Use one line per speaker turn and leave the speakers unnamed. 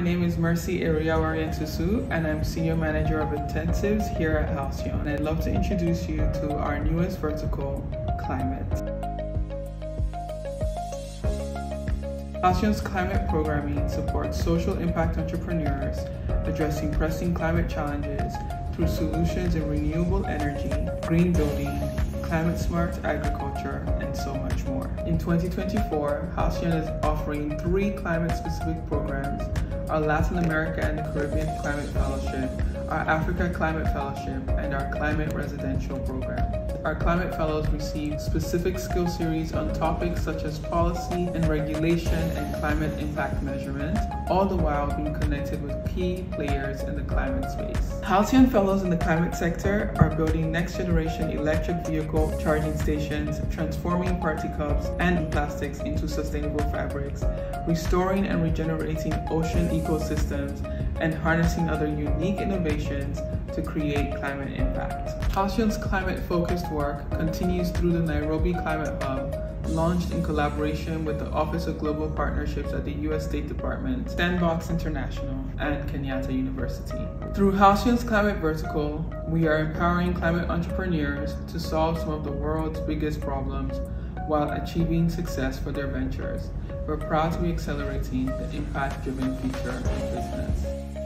my name is Mercy Eriawarian and I'm Senior Manager of Intensives here at Halcyon. I'd love to introduce you to our newest vertical, Climate. Halcyon's climate programming supports social impact entrepreneurs addressing pressing climate challenges through solutions in renewable energy, green building, climate smart agriculture, and so much more. In 2024, Halcyon is offering three climate specific programs our Latin America and the Caribbean Climate Fellowship, our Africa Climate Fellowship, and our Climate Residential Program. Our Climate Fellows receive specific skill series on topics such as policy and regulation and climate impact measurement, all the while being connected with key players in the climate space. Halcyon Fellows in the climate sector are building next generation electric vehicle charging stations, transforming party cups and plastics into sustainable fabrics, restoring and regenerating ocean ecosystems, and harnessing other unique innovations to create climate impact. Halcyon's climate-focused work continues through the Nairobi Climate Hub, launched in collaboration with the Office of Global Partnerships at the U.S. State Department, Sandbox International, and Kenyatta University. Through Halcyon's Climate Vertical, we are empowering climate entrepreneurs to solve some of the world's biggest problems while achieving success for their ventures. We're proud to be accelerating the impact-driven future of business.